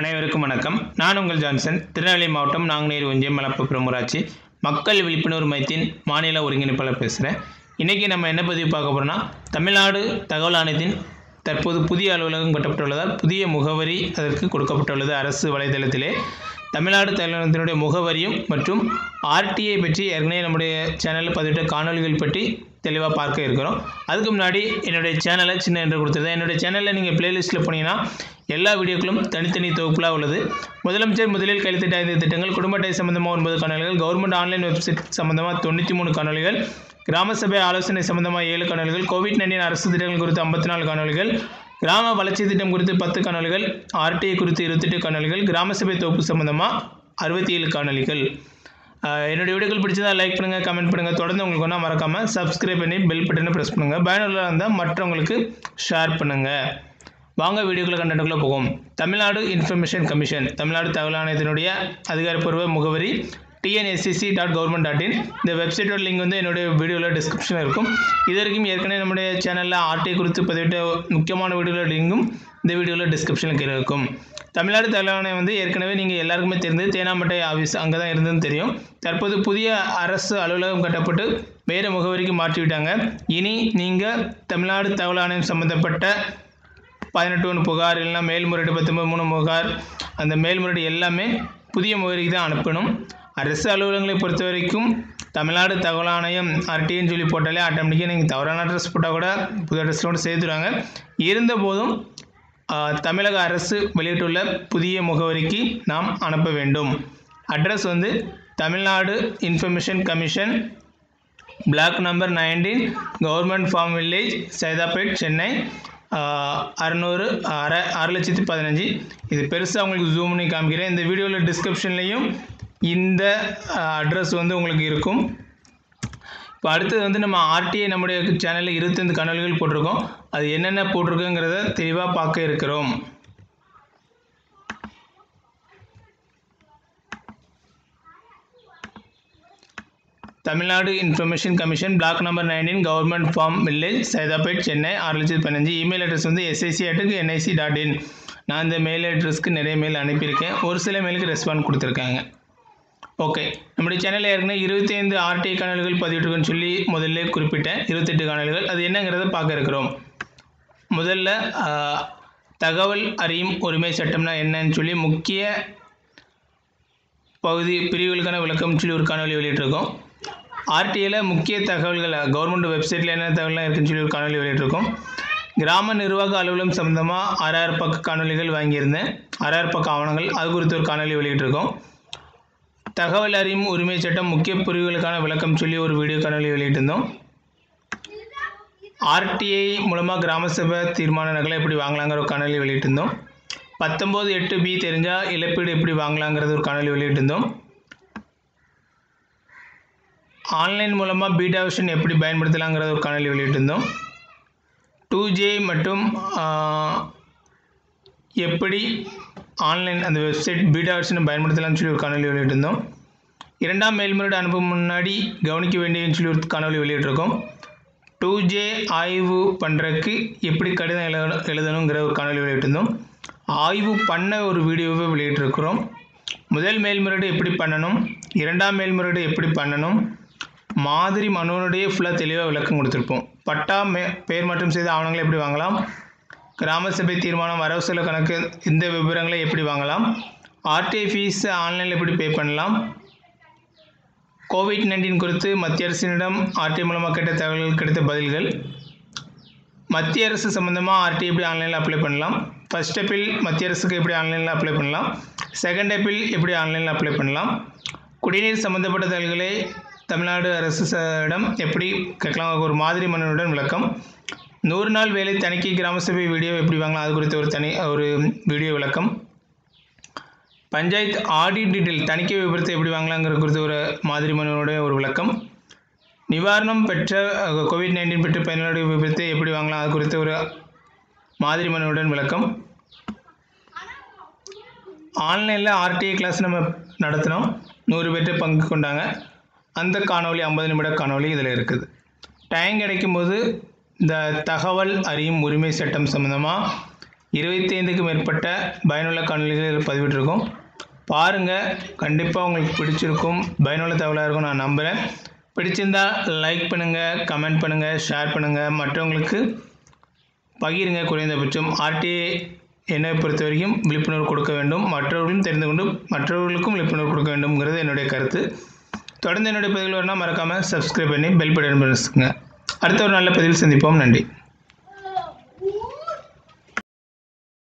அனைவருக்கும் வணக்கம். நான் உங்கள் ஜான்சன். திருநெல்வேலி மாவட்டம் நாங்குநேரி ஒன்றியம் மலப்புப்புறம் ஊராட்சி மக்கள் விழிப்புணர்வு மையத்தின் மாநில ஒருங்கிணைப்பாளர் பேசுகிறேன் இன்றைக்கி நம்ம என்ன பதிவு பார்க்க போகிறோம்னா தமிழ்நாடு தகவல் ஆணையத்தின் தற்போது புதிய அலுவலகம் கட்டப்பட்டுள்ளதால் புதிய முகவரி அதற்கு கொடுக்கப்பட்டுள்ளது. அரசு வலைதளத்திலே தமிழ்நாடு தலைநகரத்தினுடைய முகவரியும் மற்றும் ஆர்டிஐ பற்றி ஏற்கனவே நம்முடைய சேனலில் பதிவிட்ட காணொலிகள் பற்றி தெளிவாக பார்க்க இருக்கிறோம். அதுக்கு முன்னாடி என்னுடைய சேனலை சின்ன என்று கொடுத்துருந்தேன். என்னுடைய சேனலில் நீங்கள் பிளேலிஸ்ட்டில் போனீங்கன்னா எல்லா வீடியோக்களும் தனித்தனி தொகுப்புலாக உள்ளது. முதலமைச்சர் முதலில் கையெழுத்திட்ட ஐந்து திட்டங்கள் குடும்ப அட்டை சம்பந்தமாக ஒன்பது காணொலிகள் கவர்மெண்ட் ஆன்லைன் வெப்சைட் சம்பந்தமாக தொண்ணூற்றி மூணு காணொலிகள் கிராம சபை ஆலோசனை சம்பந்தமாக ஏழு காணொலிகள் கோவிட் நைன்டீன் அரசு திட்டங்கள் குறித்து ஐம்பத்தி நாலு காணொலிகள் கிராம வளர்ச்சி திட்டம் குறித்து பத்து காணொலிகள் ஆர்டிஐ குறித்து இருபத்தெட்டு காணொலிகள் கிராம சபை தொகுப்பு சம்பந்தமாக அறுபத்தி ஏழு காணொலிகள் என்னுடைய வீடியோக்கள் பிடிச்சதா லைக் பண்ணுங்கள் கமெண்ட் பண்ணுங்கள் தொடர்ந்து உங்களுக்கு ஒன்றா மறக்காமல் சப்ஸ்கிரைப் பண்ணி பெல் பட்டனை ப்ரெஸ் பண்ணுங்கள் பயனுள்ள இருந்தால் மற்றவங்களுக்கு ஷேர் பண்ணுங்கள் வாங்க வீடியோக்குள்ள கண்டென்ட்டுக்குள்ளே போகும் தமிழ்நாடு இன்ஃபர்மேஷன் கமிஷன் தமிழ்நாடு தகவல் ஆணையத்தினுடைய அதிகாரப்பூர்வ முகவரி TNSCC dot government dot in இந்த வெப்சைட்டோட லிங்க் வந்து என்னுடைய வீடியோவில் டிஸ்கிரிப்ஷனில் இருக்கும். இது வரைக்கும் ஏற்கனவே நம்முடைய சேனலில் ஆர்டிஐ குறித்து பதிவிட்ட முக்கியமான வீடியோட லிங்கும் இந்த வீடியோவில் டிஸ்கிரிப்ஷனில் கீழே இருக்கும். தமிழ்நாடு தகவல் ஆணையம் வந்து ஏற்கனவே நீங்கள் எல்லாருக்குமே தெரிந்து தேனாம்பட்டை ஆஃபீஸ் அங்கே தான் இருந்ததுன்னு தெரியும். தற்போது புதிய அரசு அலுவலகம் கட்டப்பட்டு வேறு முகவரிக்கு மாற்றிவிட்டாங்க. இனி நீங்கள் தமிழ்நாடு தகவல் ஆணையம் சம்மந்தப்பட்ட பதினெட்டு ஒன்று புகார் இல்லைன்னா மேல்முறையீடு பத்தொம்பது மூணு புகார் அந்த மேல்முறையீடு எல்லாமே புதிய முகவரிக்கு தான் அனுப்பணும். அரசு அலுவலகங்களை பொறுத்த வரைக்கும் தமிழ்நாடு தகவல் ஆணையம் ஆர்டின்னு சொல்லி போட்டாலே ஆட்டோமேட்டிக்காக நீங்கள் தவறான அட்ரஸ் போட்டால் கூட புது அட்ரஸோடு சேர்த்துருவாங்க இருந்தபோதும் தமிழக அரசு வெளியிட்டுள்ள புதிய முகவரிக்கு நாம் அனுப்ப வேண்டும். அட்ரஸ் வந்து Tamil Nadu information commission block number nineteen government farm village Saidapet Chennai. அறநூறு அரை ஆறு லட்சத்தி பதினஞ்சு. இது பெருசாக உங்களுக்கு ஜூம் பண்ணி காமிக்கிறேன். இந்த வீடியோவில் டிஸ்கிரிப்ஷன்லேயும் இந்த அட்ரஸ் வந்து உங்களுக்கு இருக்கும். இப்போ அடுத்தது வந்து நம்ம ஆர்டிஐ நம்முடைய சேனலில் இருபத்தைந்து கனல்கள் போட்டிருக்கோம். அது என்னென்ன போட்டிருக்குங்கிறத தெளிவாக பார்க்க இருக்கிறோம். Tamil Nadu information commission block number nineteen government farm village Saidapet Chennai ஆறு லட்சத்தி பதினஞ்சு. இமெயில் அட்ரஸ் வந்து எஸ்ஐசி அட்டுக்கு என்ஐசி டாட் இன் நான் இந்த மெயில் அட்ரஸ்க்கு நிறைய மெயில் அனுப்பியிருக்கேன். ஒரு சில மெயிலுக்கு ரெஸ்பாண்ட் கொடுத்துருக்காங்க. ஓகே நம்முடைய சேனலில் ஏற்கனவே இருபத்தைந்து ஆர்டிஐ காணொலிகள் பதிவிட்டுருக்குன்னு சொல்லி முதல்ல குறிப்பிட்டேன். இருபத்தெட்டு காணொலிகள் அது என்னங்கிறத பார்க்க இருக்கிறோம். முதல்ல தகவல் அறியும் உரிமை சட்டம்னா என்னன்னு சொல்லி முக்கிய பகுதி பிரிவுகளுக்கான விளக்கம் சொல்லி ஒரு காணொலி வெளியிட்டிருக்கோம். ஆர்டிஐயில் முக்கிய தகவல்கள் கவர்மெண்ட் வெப்சைட்டில் என்ன தகவல்லாம் இருக்குன்னு சொல்லி ஒரு காணொலி வெளியிட்டிருக்கோம். கிராம நிர்வாக அலுவலகம் சம்மந்தமாக ஆறாயிரம் பக்க காணொலிகள் வாங்கியிருந்தேன். ஆறாயிரம் பக்க ஆவணங்கள் அது குறித்து ஒரு காணொலி வெளியிட்டிருக்கோம். தகவல் அறியும் உரிமை சட்டம் முக்கிய பிரிவுகளுக்கான விளக்கம் சொல்லி ஒரு வீடியோ காணொலி வெளியிட்டிருந்தோம். ஆர்டிஐ மூலமாக கிராம சபை தீர்மான நகலை எப்படி வாங்கலாங்கிற ஒரு காணொலி வெளியிட்டிருந்தோம். பத்தொம்போது எட்டு பி தெரிஞ்சால் இழப்பீடு எப்படி வாங்கலாங்கிறது ஒரு காணொலி வெளியிட்டிருந்தோம். ஆன்லைன் மூலமாக பீட்டா வெர்ஷன் எப்படி பயன்படுத்தலாங்கிற ஒரு காணொலி வெளியிட்டிருந்தோம். டூ ஜே மற்றும் எப்படி ஆன்லைன் அந்த வெப்சைட் பீட்டா வெர்ஷனை பயன்படுத்தலாம்னு சொல்லி ஒரு காணொலி வெளியிட்டிருந்தோம். இரண்டாம் மேல்முறையீடு அனுப்பும் முன்னாடி கவனிக்க வேண்டியதுன்னு சொல்லி ஒரு காணொலி வெளியிட்டிருக்கோம். டூ ஜே ஆய்வு பண்ணுறதுக்கு எப்படி கடிதம் எழுத எழுதணுங்கிற ஒரு காணொலி வெளியிட்டிருந்தோம். ஆய்வு பண்ண ஒரு வீடியோவை வெளியிட்டிருக்கிறோம். முதல் மேல்முறையீடு எப்படி பண்ணணும்? இரண்டாம் மேல்முறையீடு எப்படி பண்ணணும்? மாதிரி மனுவனுடைய ஃபுல்லாக தெளிவாக விளக்கம் கொடுத்துருப்போம். பட்டா மே பெயர் மாற்றம் செய்த ஆவணங்களை எப்படி வாங்கலாம்? கிராம சபை தீர்மானம் வரவு செலவு கணக்கு இந்த விவரங்களை எப்படி வாங்கலாம்? ஆர்டிஐ ஃபீஸ் ஆன்லைனில் எப்படி பே பண்ணலாம்? கோவிட் நைன்டீன் குறித்து மத்திய அரசினிடம் ஆர்டிஐ மூலமாக கேட்ட தகவல்கள் கிடைத்த பதில்கள்? மத்திய அரசு சம்மந்தமாக ஆர்டிஐ எப்படி ஆன்லைனில் அப்ளை பண்ணலாம்? ஃபர்ஸ்ட் ஸ்டெப்பில் மத்திய அரசுக்கு எப்படி ஆன்லைனில் அப்ளை பண்ணலாம்? செகண்ட் ஸ்டெப்பில் எப்படி ஆன்லைனில் அப்ளை பண்ணலாம்? குடிநீர் சம்மந்தப்பட்ட தகவல்களை தமிழ்நாடு அரசு இடம் எப்படி கேட்கலாம்? ஒரு மாதிரி மன்னனுடன் விளக்கம். நூறு நாள் வேலை தணிக்கை கிராம சபை வீடியோ எப்படி வாங்கலாம்? அது குறித்த ஒரு தனி ஒரு வீடியோ விளக்கம். பஞ்சாயத்து ஆடிட் டீட்டெயில் தணிக்கை விபரத்தை எப்படி வாங்கலாங்கிற குறித்த ஒரு மாதிரி மன்னனுடைய ஒரு விளக்கம். நிவாரணம் பெற்ற கோவிட் நைன்டீன் பெற்ற பயனாளி விபரத்தை எப்படி வாங்கலாம்? அது குறித்த ஒரு மாதிரி மனுவுடன் விளக்கம். ஆன்லைனில் ஆர்டிஐ கிளாஸ் நம்ம நடத்தினோம். நூறு பேர்கிட்ட பங்கு கொண்டாங்க. அந்த காணொளி ஐம்பது நிமிட காணொளி இதில் இருக்குது. டைம் கிடைக்கும் போது இந்த தகவல் அறியும் உரிமை சட்டம் சம்மந்தமாக இருபத்தி ஐந்துக்கும் மேற்பட்ட பயனுள்ள காணொலிகள் இதில் பதிவிட்டிருக்கோம். பாருங்கள் கண்டிப்பாக உங்களுக்கு பிடிச்சிருக்கும் பயனுள்ள தகவலாக இருக்கும் நான் நம்புகிறேன் பிடிச்சிருந்தா லைக் பண்ணுங்கள் கமெண்ட் பண்ணுங்கள் ஷேர் பண்ணுங்கள் மற்றவங்களுக்கு பகிருங்க குறைந்தபட்சம். ஆர்டிஏ என்னை பொறுத்த வரைக்கும் விழிப்புணர்வு கொடுக்க வேண்டும். மற்றவர்களும் தெரிந்து கொண்டு மற்றவர்களுக்கும் விழிப்புணர்வு கொடுக்க வேண்டும்ங்கிறது என்னுடைய கருத்து. தொடர்ந்து என்னுடைய பதிவில் வரணும் மறக்காமல் சப்ஸ்கிரைப் பண்ணி பெல் பட்டன் பிரசுங்க அடுத்த ஒரு நல்ல பதிவில் சந்திப்போம். நன்றி.